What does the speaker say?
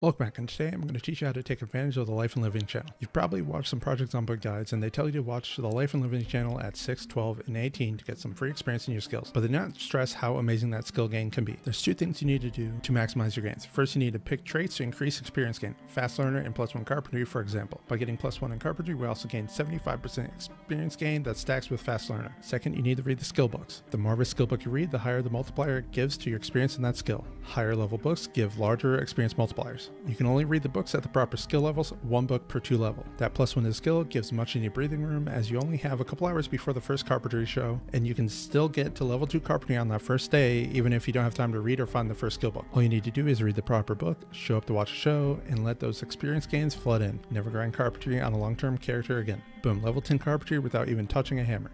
Welcome back, and today I'm going to teach you how to take advantage of the Life and Living channel. You've probably watched some Project Zomboid guides, and they tell you to watch the Life and Living channel at 6, 12, and 18 to get some free experience in your skills, but they do not stress how amazing that skill gain can be. There's two things you need to do to maximize your gains. First, you need to pick traits to increase experience gain. Fast learner and plus one carpentry, for example. By getting plus one in carpentry, we also gain 75% experience gain that stacks with fast learner. Second, you need to read the skill books. The more of a skill book you read, the higher the multiplier it gives to your experience in that skill. Higher level books give larger experience multipliers. You can only read the books at the proper skill levels, one book per two level. That plus one is skill gives much needed breathing room as you only have a couple hours before the first carpentry show, and you can still get to level two carpentry on that first day, even if you don't have time to read or find the first skill book. All you need to do is read the proper book, show up to watch a show, and let those experience gains flood in. Never grind carpentry on a long term character again. Boom, level 10 carpentry without even touching a hammer.